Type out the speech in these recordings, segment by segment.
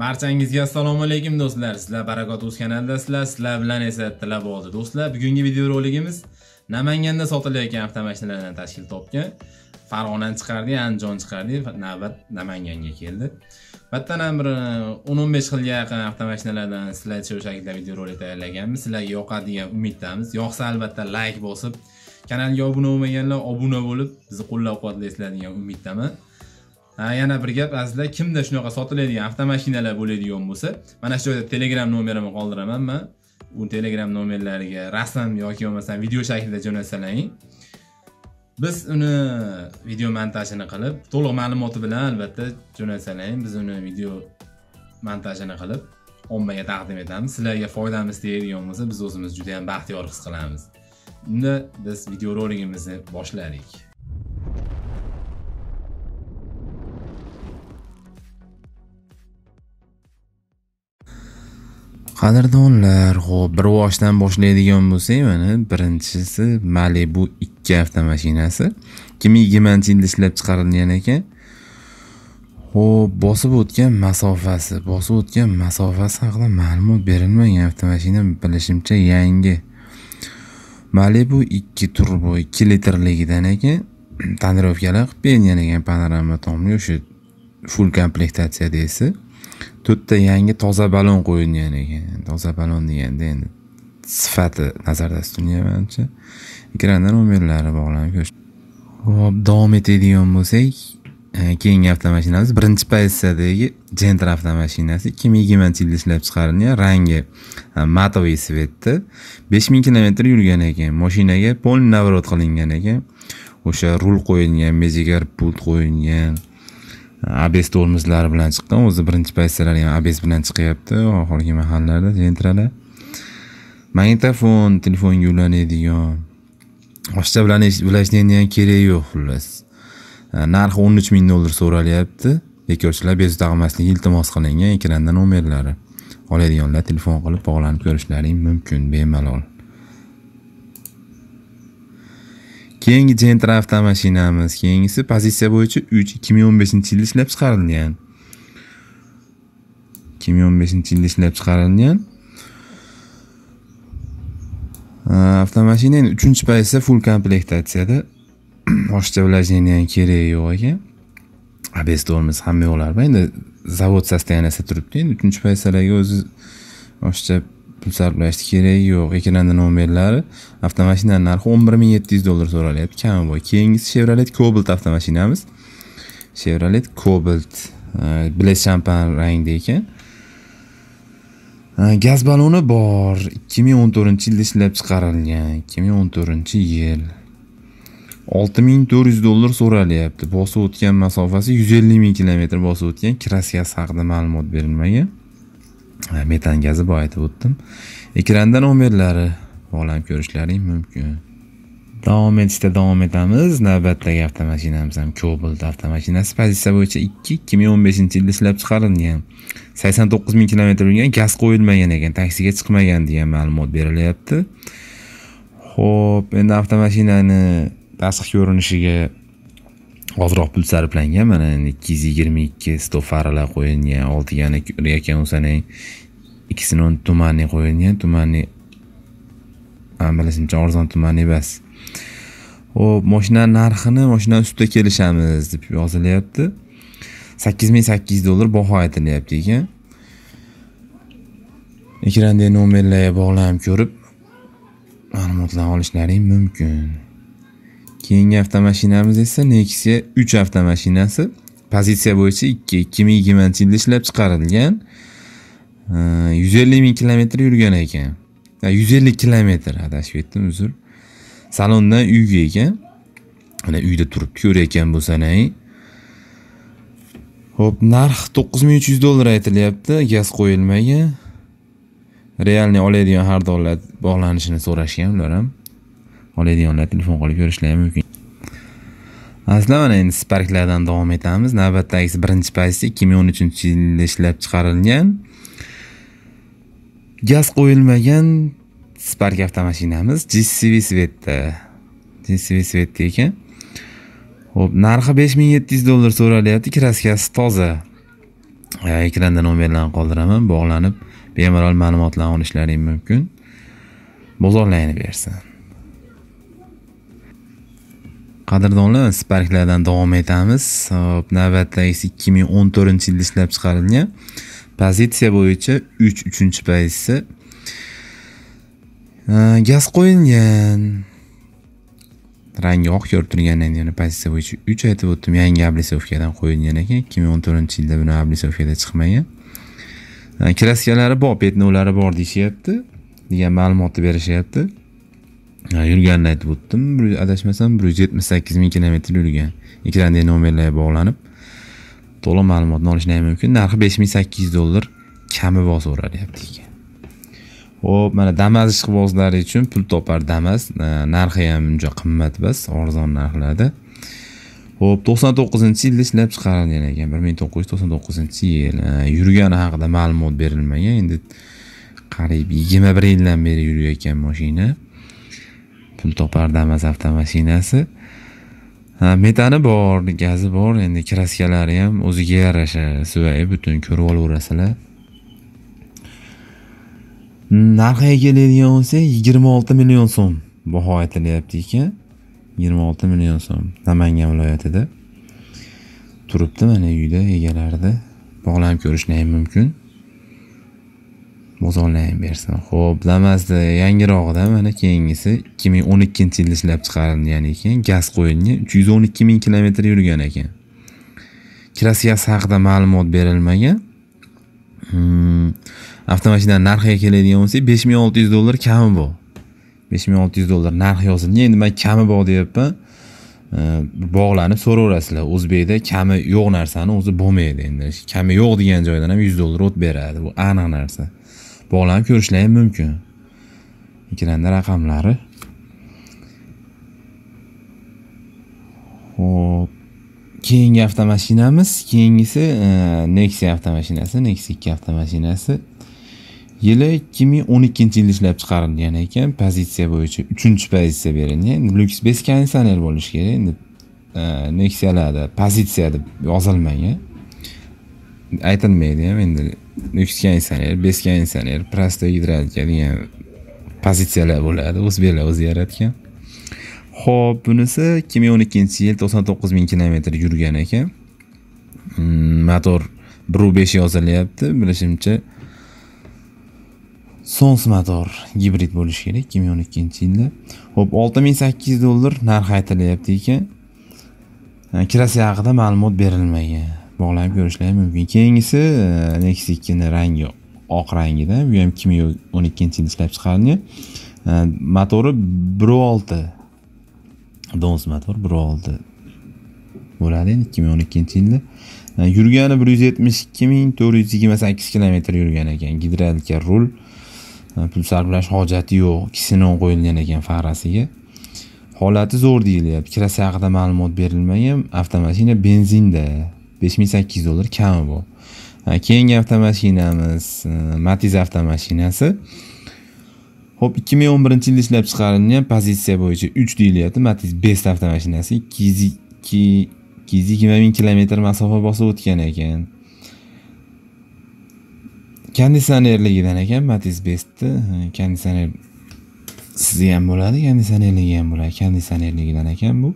barchangizga assalomu alaykum do'stlar. Sizlar barakot uz kanaldasizlar sizlar bilan esa tilab oldi do'stlar. Bugungi videorolikimiz namanganda sotilayotgan avtomashinalardan tashkil topgan. Farg'onani chiqardik andijon chiqardik navbat namanganga keldi. Bittadan bir o'n o'n besh xilga yaqin avtomashinalardan slayd o'sha shaklda videorolik tayyorlaganmiz. Sizlarga yoqadi degan umiddamiz. Yoqsa albatta layk bosib kanalga obuna bo'lmaganlar obuna bo'lib bizni qo'llab quvvatlaysizlar degan umiddaman. Yana bir gap. Azizlar kimda shunaqa sotiladigan avtomashinalar bo'ladigan bo'lsa mana shu joyda telegram nomerimni qoldiraman man u telegram nomerlariga rasm yoki bo'lmasam video shaklida jo'natsalaring biz uni video montajini qilib to'liq ma'lumoti bilan albatta jo'natsalaring biz uni video montajini qilib ommaga taqdim etamiz. Sizlarga foydamiz tegadigan bo'lsa biz o'zimiz juda yam baxtiyor his qilamiz. Unda biz videorolikimizni boshladik. Qadrdonlar ho'p bir boshdan boshlaydigan bo'lsak mana birinchisi malibu ikki avtomashinasi. Ikki ming yigirmanchi yilda ishlab chiqarilgan ekan? Ho'p bosib o'tgan masofasi bosib o'tgan masofasi haqida ma'lumot berilmagan avtomashina bilishimcha yangi. Malibu ikki turbo ikki litrligidan ekan. Tonirovkalar qilib berilgan ekan panorama tomli o'sha full komplektatsiya esa to'rtta yangi toza balon qo'yilgan ekan. Toza balon deganda endi sifati nazarda tutilgan manimcha. Ekranda nomerlari bog'lanib hop davom etadigan bo'lsak e, keyingi avtomashinamiz. Birinchi pozitsiyadagi gentra avtomashinasi. Ikki ming yigirmanchi yilda ishlab chiqarilgan rangi e, matoviy svetda besh ming kilometr yurgan ekan. Mashinaga полный наоборот qilingan ekan. O'sha rul qo'yilgan mejigar pult qo'yilgan. Abes tormozlari bilan chiqqan o'zi birinchi pozitsiyalari ham abes bilan chiqyapti. Oxirgi mahallarda gentralar magnitofon telefonga ulanadigan. Oshcha bilan ulashni ham keragi yo'q xullas. E, narxi o'n uch ming dollar so'ralyapti. Bekorchilar bezovta qilmaslik iltimos qilingan ekranda nomerlari. Oladiganlar telefon qilib bog'lanib ko'rishlaring mumkin bemalol. Keyingi gentra avtomashinamiz keyingisi pozitsiya bo'yicha uch ikki ming o'n beshinchi yilda ishlab chiqarilgan. Ikki ming o'n beshinchi yilda ishlab chiqarilgan. Avtomashina endi uchinchi pozitsiya full komplektatsiyada. Oshcha влажение ham keragi yo'q ekan. Abs tormoz hamma yo'qlar bor. Endi zavod состояниясida turibdi. Endi uchinchi pozitsiyalarga o'zi oshcha pul sarflashni keragi yo'q. Ekranda nomerlari avtomashinani narxi o'n bir ming yetti yuz dollar so'ralyapti. Kami boy. Keyingisi chevrolet cobalt avtomashinamiz. Chevrolet cobalt e, bles shampan rangda ekan. E, gaz baloni bor. ikki ming o'n to'rtinchi yilda ishlab chiqarilgan. ikki ming o'n to'rtinchi yil. olti ming to'rt yuz dollar so'ralyapti. Bosib o'tgan masofasi yuz ellik ming kilometr bosib o'tgan. Kraskasi haqida ma'lumot berilmagan. Metan gazi bor aytib o'tdim. Ekranda nomerlari bog'lanib ko'rishlaring mumkin. Davom etishda davom etamiz. Navbatdagi avtomashinamiz ham cobalt avtomashinasi pozitsiya bo'yicha ikki ikki ming o'n beshinchi yilda ishlab chiqarilgan. Sakson to'qqiz ming kilometr yurgan gaz qo'yilmagan ekan taksiga chiqmagan degan ma'lumot berilyapti. Ho'p endi avtomashinani tashqi ko'rinishiga ozroq pul sarflangan mana endi ikki yuz yigirma ikki stop qo'yilgan oltigani ekan bo'lsanang ikkisini tumanli qo'yilgan tumanli bilishimcha arzon tumanli emas. Ho'p moshina narxini moshina ustida kelishamiz deb yozilyapti. Sakkiz ming sakkiz yuz dollar baho aytilyapti ekan ekrandagi nomerlarga bog'lanib ko'rib ma'lumotlarni olishlaring mumkin. Keyingi avtomashinamiz esa nexia uch avtomashinasi. Pozitsiya bo'yicha ikki ikki ming yigirmanchi yilda ishlab chiqarilgan. Yuz ellik ming kilometr yurgan ekan. Yuz ellik kilometr adashib ketdim uzr. Salondan uyga ekan. Mana uyda turib ko'rayotgan bo'lsanang ho'p narx to'qqiz ming uch yuz dollar aytilyapti gaz qo'yilmagan. Realniy oladigan har davlat bog'lanishini so'rashgan ular ham. oladiganlar telefon qilib ko'rishlari ham mumkin. Aslan mana endi sparklardan davom etamiz. Navbatdagisi birinchi pozitsiya ikki ming o'n uchinchi yilda ishlab chiqarilgan gaz qo'yilmagan spark avtomashinamiz gsv svetda. Gsv svetda ekan. Ho'p narxi besh ming yetti yuz dollar so'ralyapti. Kraskasi toza. E, ekranda nomerlarni qoldiraman. Bog'lanib bemalol ma'lumotlarni olishlaring mumkin. Bozorlayni bersin. qadrdonlar sparklardan davom etamiz. Hop navbatdagisi ikki ming o'n to'rtinchi yilda ishlab chiqarilgan. Pozitsiya bo'yicha uch uchinchi pozitsiya gaz qo'yilgan. Rangi oq ko'rib turgan yana pozitsiya bo'yicha uch aytib o'tdim. Yangi oblisovkadan qo'yilgan ekan. ikki ming o'n to'rtinchi yilda buni oblisovkada chiqmagan. Kraskalari bor petnovlari bor deyishyapti. Degan ma'lumotni berishyapti. yurganini aytib o'tdim. Adashmasam bir yuz yetmish sakkiz ming kilometr yurgan. Ekrandagi nomerlarga bog'lanib to'liq ma'lumotni olishni ham mumkin. Narxi besh ming sakkiz yuz dollar kami bor so'ralyapti ekan. Ho'p mana damas ishqibozlari uchun pul topar damas. Narxi ham uncha qimmat emas arzon narxlarda. Ho'p to'qson to'qqizinchi yilda ishlab chiqarilgan ekan. bir ming to'qqiz yuz to'qson to'qqizinchi yil. Yurgani haqida ma'lumot berilmagan. Endi qariyb yigirma bir yildan beri yurayotgan mashina. pul topar damas avtomashinasi? Metani bor gazi bor endi kraskalari ham o'ziga yarasha. Suvayi butun ko'rib olaverasizlar narxiga keladigan bo'lsak yigirma olti million so'm baho aytilyapti ekan. Yigirma olti million so'm namangan viloyatida. Turibdi mana uyda egalarida bog'lanib ko'rishingiz mumkin. bozorlayam bersin. Ho'p damasda yangirog'ida mana keyingisi ikki ming o'n ikkinchi yilda ishlab chiqarilgan ekan. Gaz qo'yilgan uch yuz o'n ikki ming kilometr yurgan ekan. Krasyasi haqida ma'lumot berilmagan. Hmm, avtomashinani narxiga keladigan bo'lsak besh ming olti yuz dollar kami bor. besh ming olti yuz dollar narxi yozilgan. Endi man kami bor deyapman. Bog'lanib so'raverasizlar. O'zbekda kami yo'q narsani o'zi bo'lmaydi. Endi kami yo'q degan joydan ham yuz dollar o't beradi. Bu aniq narsa. bog'lanib ko'rishlar ham mumkin. Ekranda raqamlari. Ho'p keyingi avtomashinamiz keyingisi e, nexia avtomashinasi nexia ikki avtomashinasi. Yili ikki ming o'n ikkinchi yilda ishlab chiqarilgan ekan. Pozitsiya bo'yicha uchinchi pozitsiya berilgan 5 beskonditsioner bo'lishi kerak. Endi e, nexialarda pozitsiya deb yozilmagan. Aytilmaydi ham endi o'sgan insoner besgan insoner prostoy gidravlika degan pozitsiyalar bo'ladi o'zbeklar o'zi yaratgan. Ho'p bunisi ikki ming o'n ikkinchi yil to'qson to'qqiz ming kilometr yurgan ekan. Mm, motor bir u besh yozilyapti bilishimcha sons motor gibrid bo'lishi kerak ikki ming o'n ikkinchi yilda. Ho'p olti ming sakkiz yuz dollar narxi aytilyapti ekan. Kirasi haqida ma'lumot berilmagan. bog'lab ko'rishlari mumkin. Keyingisi e, nexi ikkini rangi oq rangida bu ham ikki ming o'n ikkinchi yilda ishlab chiqarilgan e, motori bir olti. Dons motor bir olti bo'ladi endi ikki ming o'n ikkinchi yilda. E, yurgani bir yuz yetmish ikki ming to'rt yuz yigirma sakkiz kilometr yurgan ekan. Gidravlika rul. Pul sarflash hojati yo'q. Ksenon qo'yilgan ekan farasiga. Holati zo'r deyilyapti. Kirasi haqida ma'lumot berilmagan. Avtomashina benzinda. besh ming sakkiz yuz dollar kami bu. Keyingi avtomashinamiz e, matiz avtomashinasi. Ho'p ikki ming o'n birinchi yilda ishlab chiqarilgan pozitsiya bo'yicha uch deyilyapti. Matiz best avtomashinasi ikki yuz ikki ikki yuz yigirma ming kilometr masofa bosib o'tgan ekan. Konditsionerligidan ekan matiz bestni. Konditsioner sizga ham bo'ladi konditsionerligi ham bo'ladi. Konditsionerligidan ekan bu.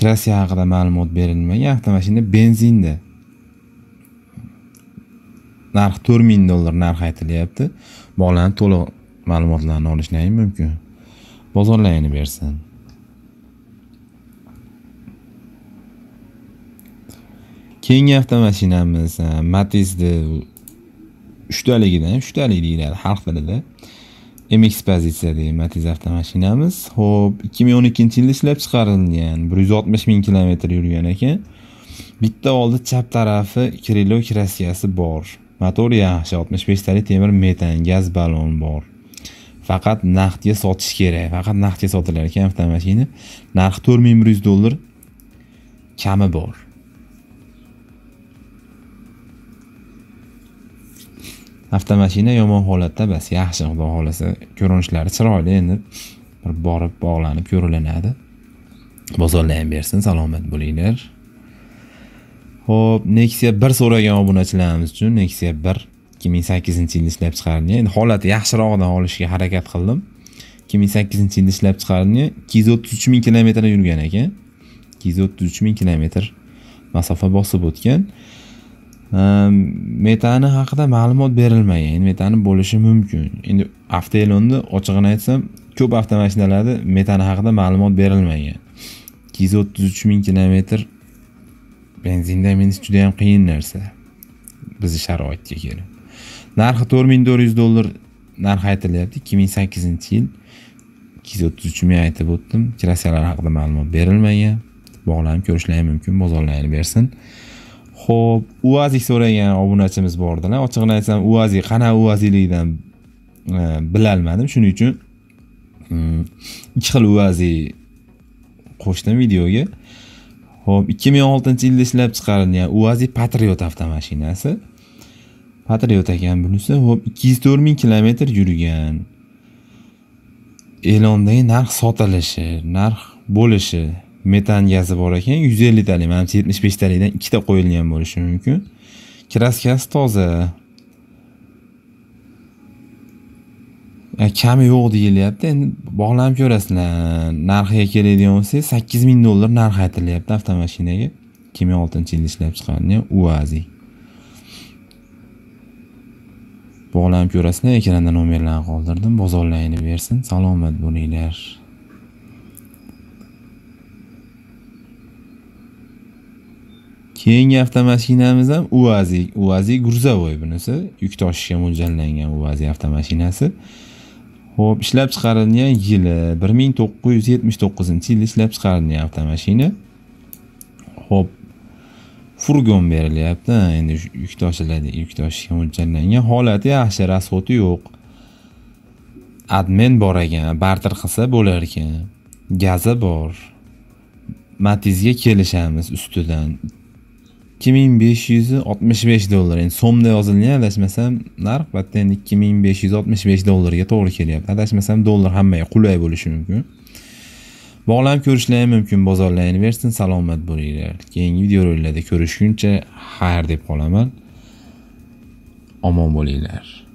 Kraska haqida ma'lumot berilmagan avtomashina benzinda narx to'rt ming dollar narx aytilyapti. Bolani to'liq ma'lumotlarini olishlaring mumkin. Bozorlaringni bersin. Keyingi avtomashinamiz matisni uchtaligida uchtalik deyiladi xalq tilida. Mx pozitsiya degan matiz avtomashinamiz. Ho'p ikki ming o'n ikkinchi yilda ishlab chiqarilgan bir yuz oltmish ming kilometr yurgan ekan. Bitta oldi chap tarafi krilo kraskasi bor. motor yaxshi oltmish beshtalik temir metan gaz ballon bor. Faqat naqdga sotish kerak faqat naqdga sotilar ekan avtomashina. Narxi to'rt ming bir yuz dollar kami bor. Avtomashina yomon holatda bas yaxshi xudo xohlasa. Ko'rinishlari chiroyli endi bir borib bog'lanib ko'rilinadi. Bozorlar ham bersin salomat bo'linglar. Ho'p Nexia bir so'ragan obunachilarimiz uchun Nexia 1 2008 yilda ishlab chiqarilgan. Endi holati yaxshirog'idan olishga harakat qildim. 2008 yilda ishlab chiqarilgan, 233 ming kilometr yurgan ekan. 233 ming kilometr masofa bosib o'tgan. Ehm, metani haqida ma'lumot berilmagan. Endi metani bo'lishi mumkin. Endi avtoelonni ochig'ini aytsam, ko'p avtomashinalarda metani haqida ma'lumot berilmagan. 233 ming kilometr benzinda minish juda ham qiyin narsa. Bizni sharoitga kelib. Narxi to'rt ming to'rt yuz dollar narxi aytilyapti ikki ming sakkizinchi yil ikki yuz o'ttiz uch ming aytib o'tdim. Krasiyalar haqida ma'lumot berilmagan. Bog'lanib ko'rishlari mumkin bozorlarni bersin. Ho'p uazi so'ragan obunachimiz bordilar ochig'ini aytsam uazi qanaqa uaziligidan e, bilolmadim shuning uchun mm, ikki xil uazi qo'shdim videoga. Xo'p, 2006 yilda ishlab chiqarilgan Uazi Patriot avtomashinasi. Patriot ekan bunisi. Xo'p, 204 ming kilometr yurgan. E'londagi narx sotilishi, narx bo'lishi, metan gazi bor ekan, 150 talik, menimcha 75 talikdan ikkita qo'yilgan bo'lishi mumkin. Kraskasi toza. E, kami yo'q deyilyapti. Endi bog'lanib ko'rasizlar. Narxiga keladigan bo'lsak sakkiz ming dollar narx aytilyapti avtomashinaga. Ikki ming oltinchi yilda ishlab chiqarilgan uazi. Bog'lanib ko'rasizlar ekranda nomerlarni qoldirdim. Bozorlaringni bersin. Salomat bo'linglar. Keyingi avtomashinamiz ham uazi. Uazi gruzovoy bunisi. Yuk tashishga mo'ljallangan uazi avtomashinasi. Xo'p, ishlab chiqarilgan yili 1979-yil ishlab chiqarilgan avtomashina. Xo'p, furgon berilyapti. Endi yuk tashiladi, yuk tashishga mo'ljallangan. Holati yaxshi, rasxoti yo'q. Admin bor ekan, barter qilsa bo'lar ekan. Gazi bor. Matizga kelishamiz ustidan. 2565 dollar. Endi so'mda yozilgan adashmasam narx bitta endi 2565 dollarga to'g'ri kelyapti. Adashmasam dollar hammaga qulay bo'lishi mumkin. Bog'lanib ko'rishlari mumkin. Bozorlarini bersin salomat bo'linglar. Keyingi videoroliklarda ko'rishguncha xayr deb qolaman. Omon bo'linglar.